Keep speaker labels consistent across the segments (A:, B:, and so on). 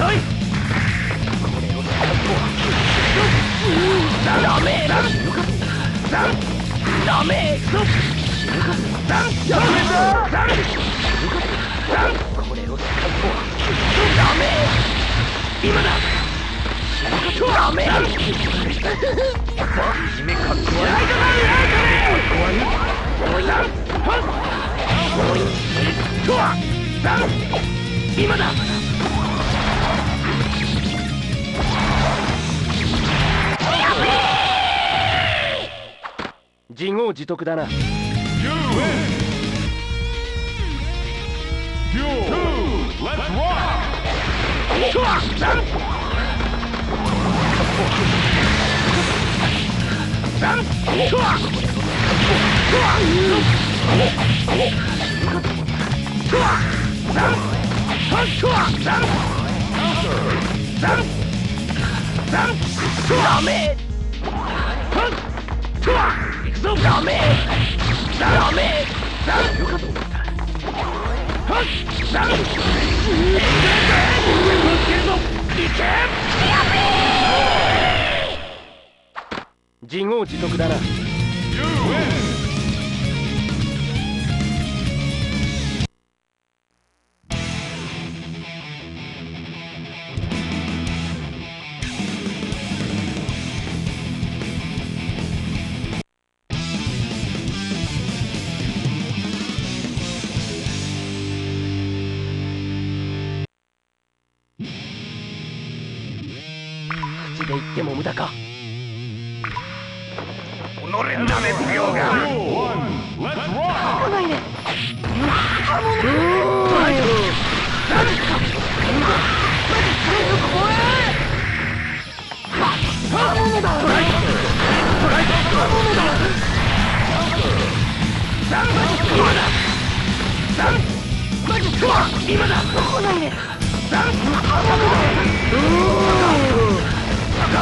A: おい遅いこれをダメだダメ死ぬかダメだこれを使うとはダメ今だダメいじめかっこ悪いおいおいとは今だ自業自得だなダメ行くぞダメダメダメよかと思った自業自得だな
B: You win.
A: 口で言っても無駄か？己なめ病が
B: Duel one. Let's rock.
A: ないね今だ来ないねよ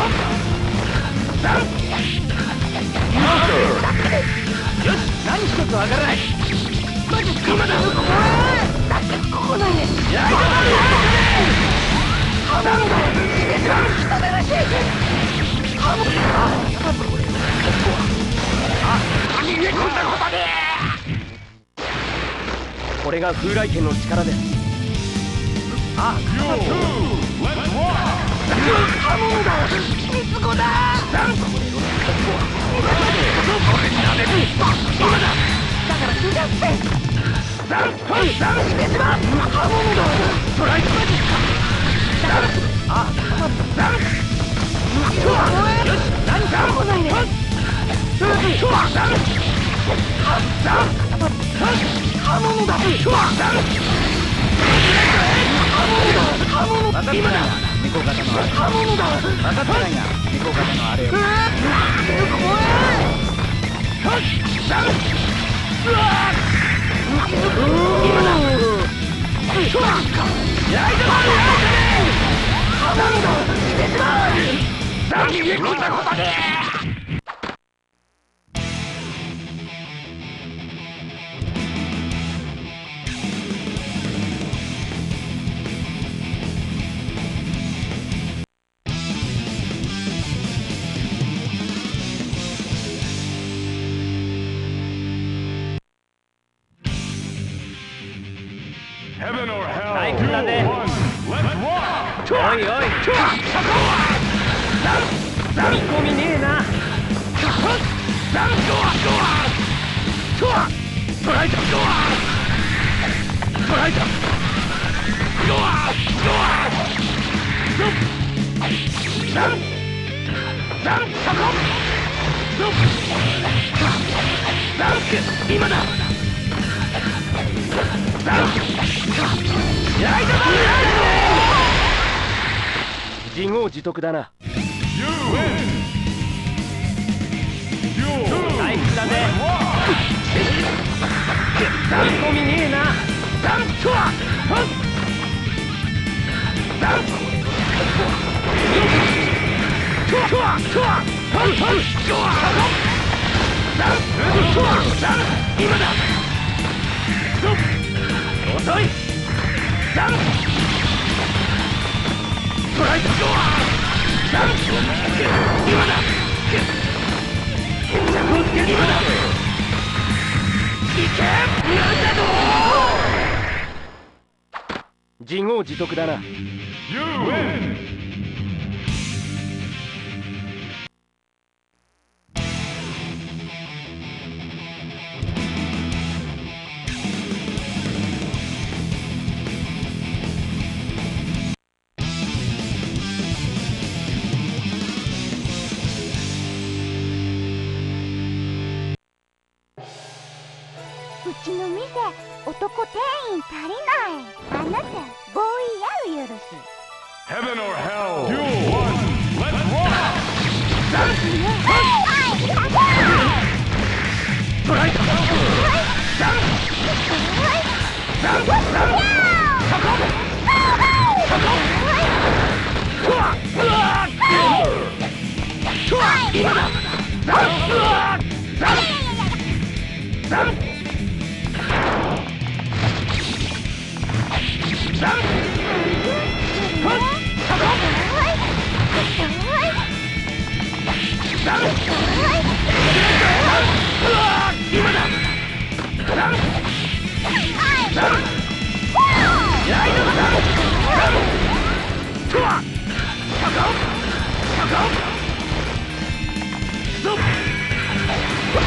A: し何一つわからないマジ今だだって来ないねやいだハモだ人でらしいハモあこれが風来剣の力です。あ
B: Duel
A: 刃物だストライクマジかあザンよし何か来ないねザンザン刃物だザン刃物だ今だ
C: 猫型のあれ
A: 刃だ
C: 分かってないな猫型のあれを。
A: 怖いザンうわ今だうわやいだまるやいだね刃物だしてしまうザン逃げ込んだことで
D: 今だ
A: 自業自得だな。
B: ナ
A: イスだね。
D: 追い
A: 込みねえな。
D: ダンとは。ダン
A: 自業自得だな。
B: You win!
D: Stop! 今だ。ランランライドだ。ランとはパカンパカン行くぞ
E: 私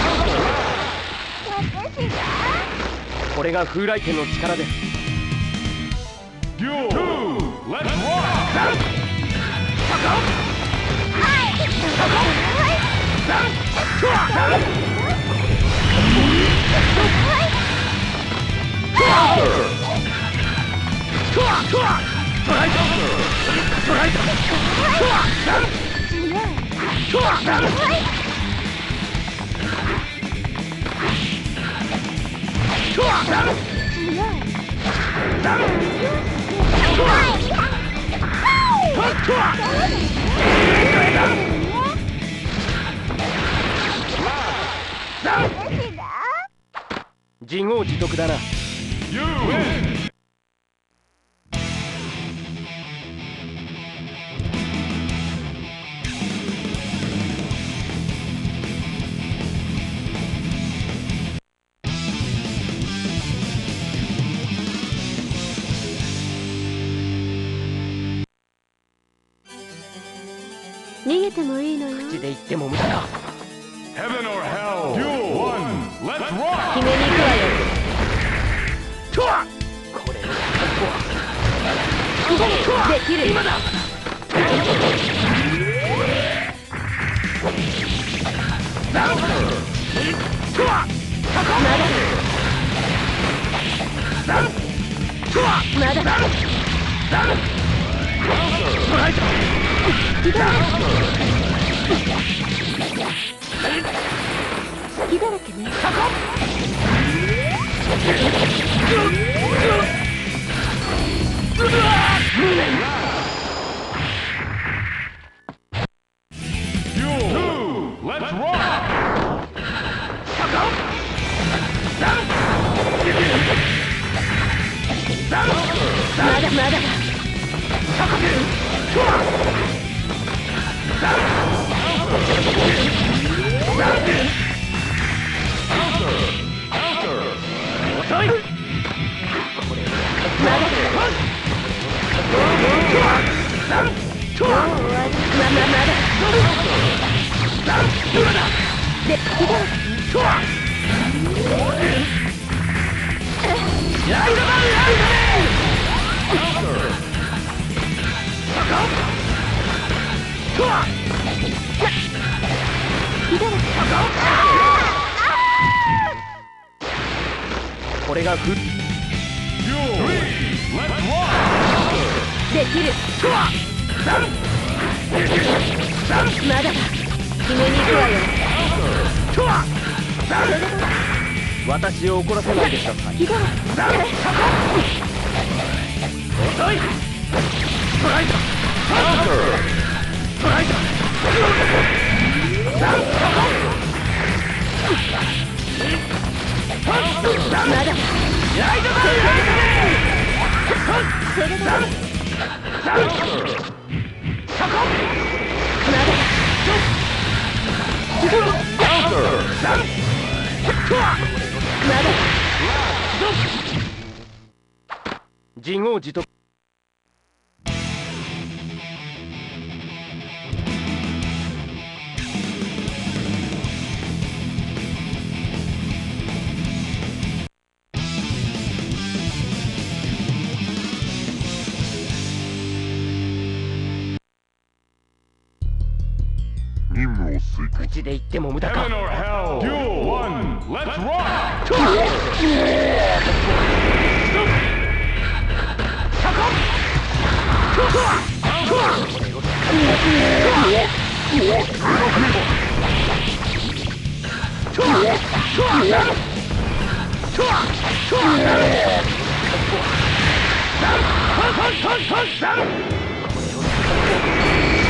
E: が
A: これが風来剣の力です
D: 両2レッツワンランパカンはいパカンランとはラン
E: Huh?
A: 自業自得だな。
F: Yeah!
D: Come on!
A: これ。が
B: ふ
G: できるまだだ決めに行くわよ
A: 私を怒らせないでください
G: 遅いトライクトライク
A: 自業自得ジで言っても無駄か。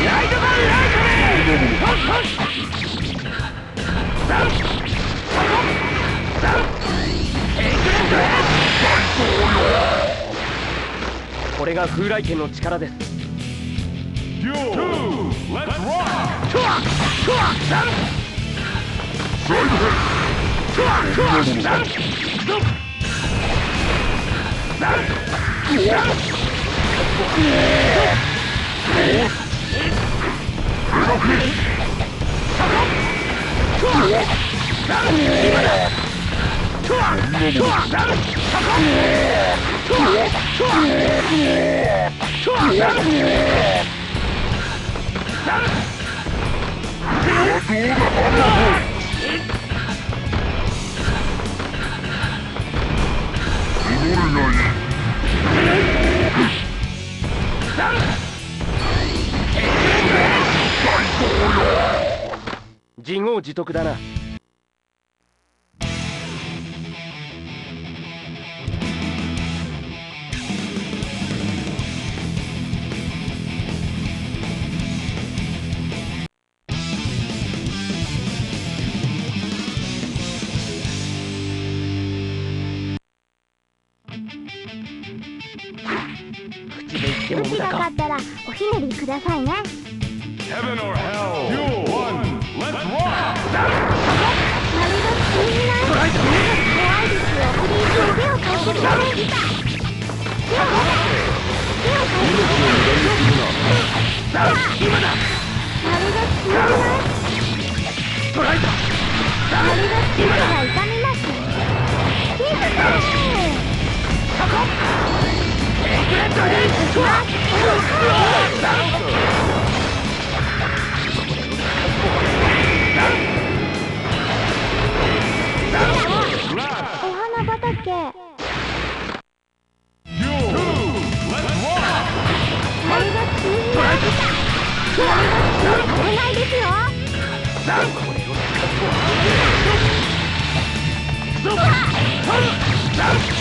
B: ライバ
A: ンれが風来剣の力です
B: トッラッ
A: 自業自得だな。
D: にくださいね。Come on! いいよ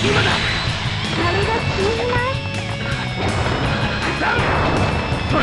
D: 今だ。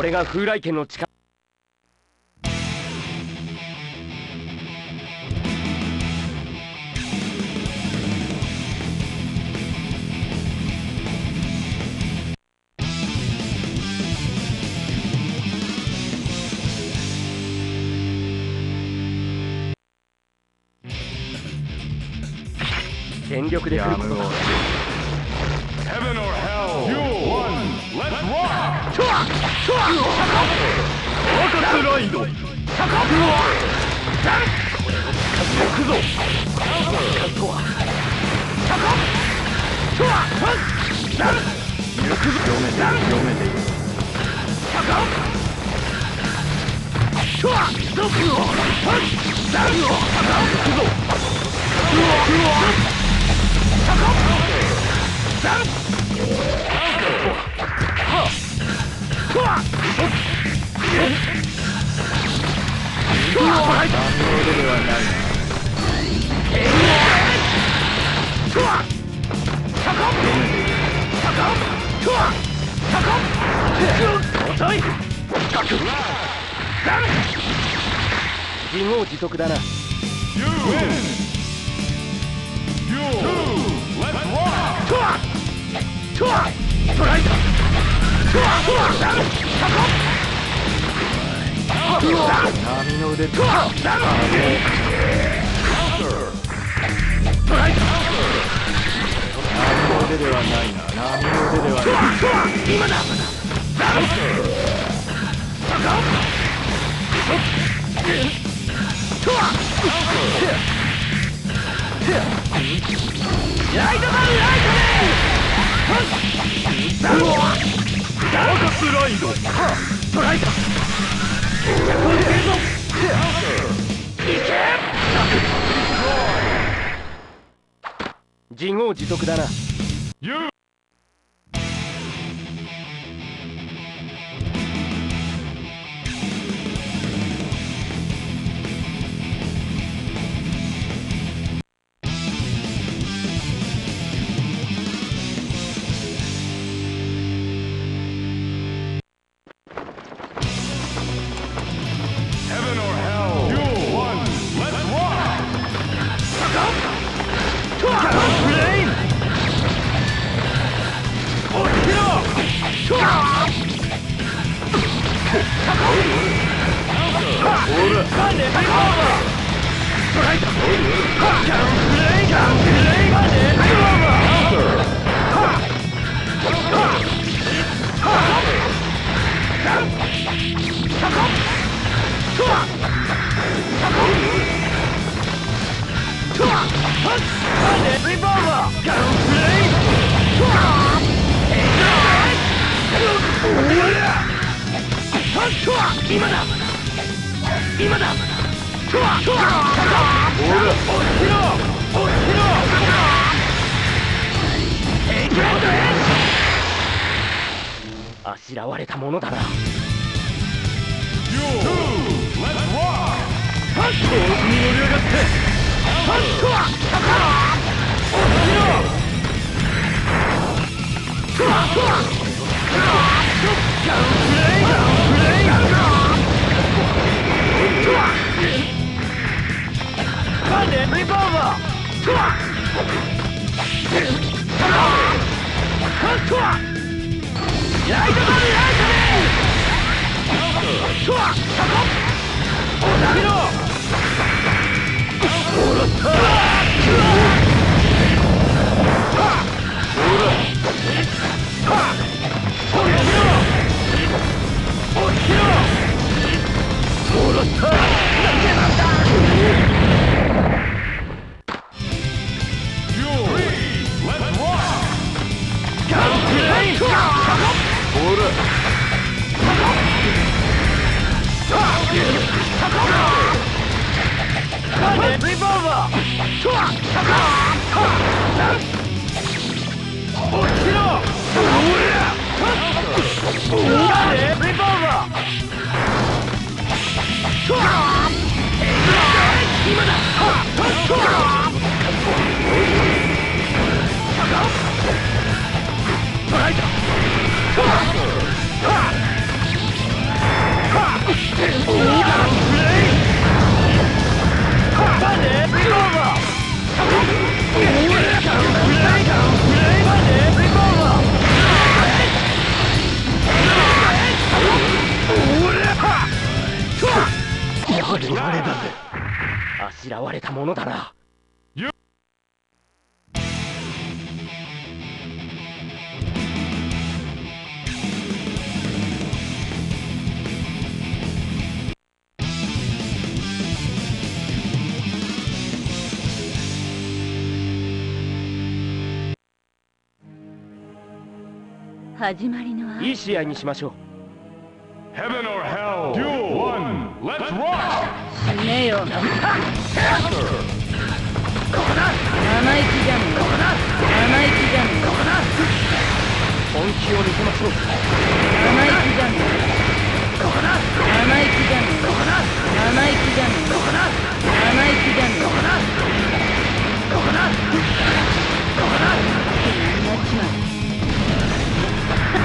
A: これが風来家の力。
H: 全力で来ること。だぞ。カットはカダいドは自業自得だな。
A: トワ。
H: 波の腕。波の腕ではないな波の腕ではない今だ。ライトマンライトでダークスラ
A: イドトライトやっ
H: といけるぞ自業自得だな。
A: Panic over! Right over! Downplay, downplay, panic over!
H: Over! Ha! Ha! Ha! Panic revolver! Downplay! Ha! 今だ今だほあしらわれたものだな
A: Come on! Ha!
G: 始まりの
A: いい試合にしましょう。
B: Heaven or Hell Duel. One Let's Rock.
G: 死ねよ生意気じゃん生意気じゃん
A: 本気を見せましょう
G: 生意気じゃん生意気じゃん生意気生意気じゃんここ
A: だここ
G: だこ
A: こだここだここだここ
G: だここだここだこ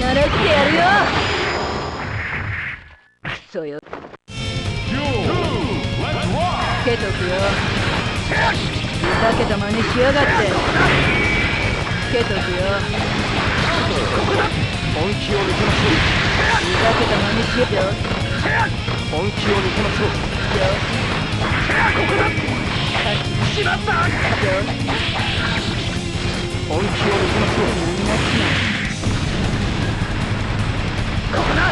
G: ならしてやるよ。クソよつけとくよふざけた真似し。やがってつけとくよ
A: 本気を抜きましょう。
G: ふざけた真似しやが
A: って本気を見せましょう。ここだ。
G: しまった
A: 本気を見せましょう
G: ここだ。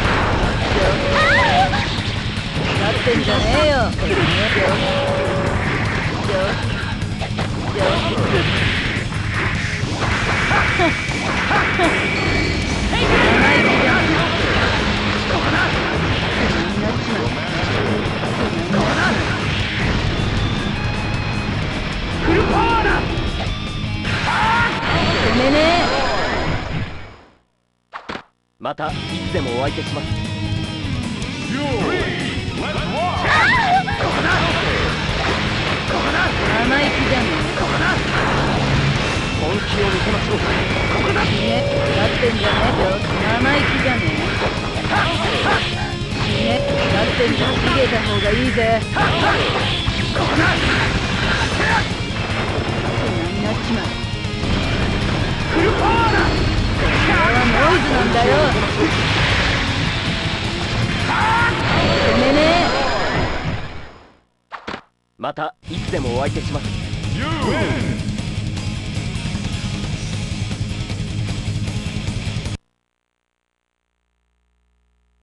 G: ってんじゃねえよめね
A: またいつでもお相手します
G: 生意気じゃね
A: 本気をまここ
G: だ死ねってんじゃね。えよ生意気じゃねえ死えだってんじゃ逃げた方がいいぜここだ決まる。
A: クルーナ
G: これはノイズなんだよ。め
A: またいつでもお相手します。